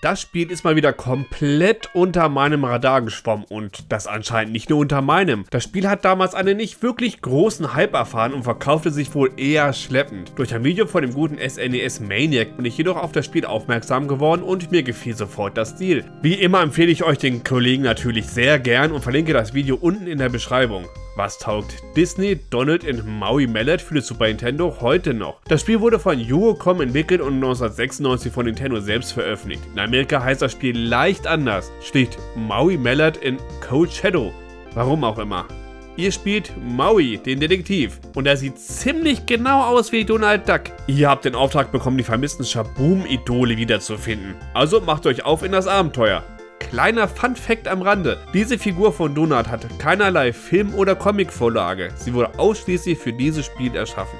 das Spiel ist mal wieder komplett unter meinem Radar geschwommen und das anscheinend nicht nur unter meinem. Das Spiel hat damals einen nicht wirklich großen Hype erfahren und verkaufte sich wohl eher schleppend. Durch ein Video von dem guten SNES e Maniac bin ich jedoch auf das Spiel aufmerksam geworden und mir gefiel sofort das Stil. Wie immer empfehle ich euch den Kollegen natürlich sehr gern und verlinke das Video unten in der Beschreibung. Was taugt Disney, Donald in Maui Mallet für die Super Nintendo heute noch? Das Spiel wurde von Eurocom entwickelt und 1996 von Nintendo selbst veröffentlicht. In Amerika heißt das Spiel leicht anders, schlicht Maui Mallet in Cold Shadow. Warum auch immer. Ihr spielt Maui, den Detektiv. Und er sieht ziemlich genau aus wie Donald Duck. Ihr habt den Auftrag bekommen, die vermissten Shaboom-Idole wiederzufinden. Also macht euch auf in das Abenteuer. Kleiner Fun Fact am Rande. Diese Figur von Donut hatte keinerlei Film- oder Comicvorlage. Sie wurde ausschließlich für dieses Spiel erschaffen.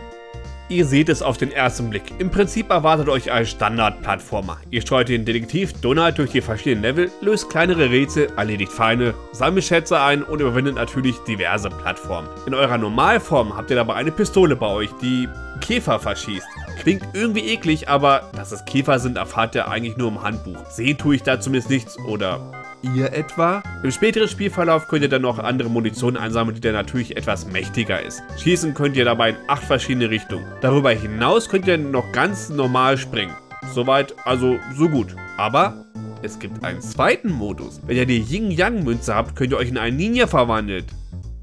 Ihr seht es auf den ersten Blick. Im Prinzip erwartet euch ein Standard-Plattformer. Ihr streut den Detektiv Donald durch die verschiedenen Level, löst kleinere Rätsel, erledigt Feinde, sammelt Schätze ein und überwindet natürlich diverse Plattformen. In eurer Normalform habt ihr dabei eine Pistole bei euch, die Käfer verschießt. Klingt irgendwie eklig, aber dass es Käfer sind, erfahrt ihr eigentlich nur im Handbuch. Sehen tue ich da zumindest nichts oder ihr etwa? Im späteren Spielverlauf könnt ihr dann noch andere Munition einsammeln, die dann natürlich etwas mächtiger ist. Schießen könnt ihr dabei in acht verschiedene Richtungen. Darüber hinaus könnt ihr noch ganz normal springen. Soweit also so gut. Aber es gibt einen zweiten Modus. Wenn ihr die Yin-Yang-Münze habt, könnt ihr euch in einen Ninja verwandeln.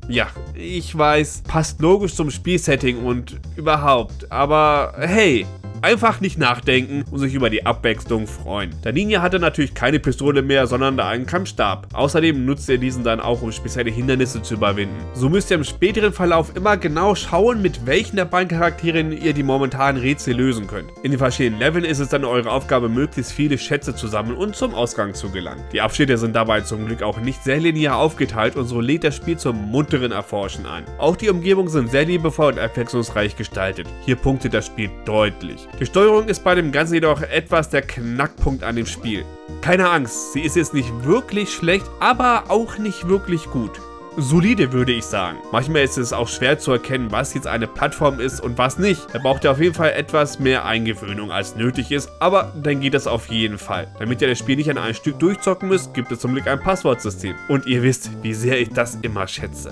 Ja, ich weiß, passt logisch zum Spielsetting und überhaupt, aber hey, Einfach nicht nachdenken und sich über die Abwechslung freuen. Der Ninja hatte natürlich keine Pistole mehr, sondern einen Kampfstab. Außerdem nutzt er diesen dann auch, um spezielle Hindernisse zu überwinden. So müsst ihr im späteren Verlauf immer genau schauen, mit welchen der beiden Charakteren ihr die momentanen Rätsel lösen könnt. In den verschiedenen Leveln ist es dann eure Aufgabe, möglichst viele Schätze zu sammeln und zum Ausgang zu gelangen. Die Abschnitte sind dabei zum Glück auch nicht sehr linear aufgeteilt und so lädt das Spiel zum munteren Erforschen ein. Auch die Umgebungen sind sehr liebevoll und abwechslungsreich gestaltet. Hier punktet das Spiel deutlich. Die Steuerung ist bei dem Ganzen jedoch etwas der Knackpunkt an dem Spiel. Keine Angst, sie ist jetzt nicht wirklich schlecht, aber auch nicht wirklich gut. Solide würde ich sagen. Manchmal ist es auch schwer zu erkennen, was jetzt eine Plattform ist und was nicht. Da braucht ihr auf jeden Fall etwas mehr Eingewöhnung als nötig ist, aber dann geht das auf jeden Fall. Damit ihr das Spiel nicht an ein Stück durchzocken müsst, gibt es zum Glück ein Passwortsystem. Und ihr wisst, wie sehr ich das immer schätze.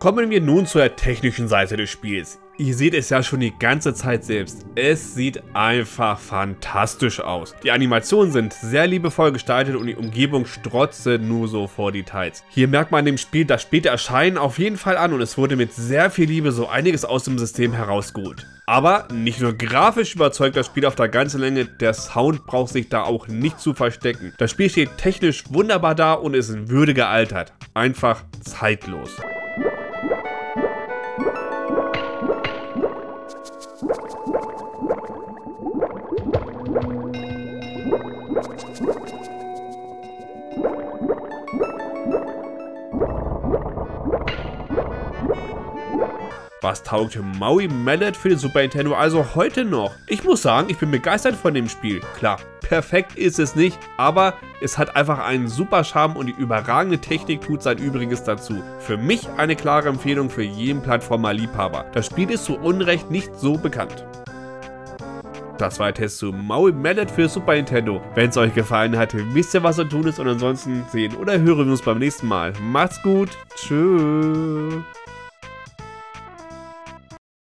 Kommen wir nun zur technischen Seite des Spiels. Ihr seht es ja schon die ganze Zeit selbst. Es sieht einfach fantastisch aus. Die Animationen sind sehr liebevoll gestaltet und die Umgebung strotze nur so vor Details. Hier merkt man dem Spiel das späte Erscheinen auf jeden Fall an und es wurde mit sehr viel Liebe so einiges aus dem System herausgeholt. Aber nicht nur grafisch überzeugt das Spiel auf der ganzen Länge, der Sound braucht sich da auch nicht zu verstecken. Das Spiel steht technisch wunderbar da und ist in Würde gealtert. Einfach zeitlos. Was taugt Maui Mallet für den Super Nintendo also heute noch? Ich muss sagen, ich bin begeistert von dem Spiel. Klar, perfekt ist es nicht, aber es hat einfach einen super Charme und die überragende Technik tut sein Übriges dazu. Für mich eine klare Empfehlung für jeden Plattformer-Liebhaber. Das Spiel ist zu Unrecht nicht so bekannt. Das war Test zu Maui Mallet für Super Nintendo. Wenn es euch gefallen hat, wisst ihr, was zu tun ist und ansonsten sehen oder hören wir uns beim nächsten Mal. Macht's gut, tschüss.